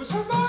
was her.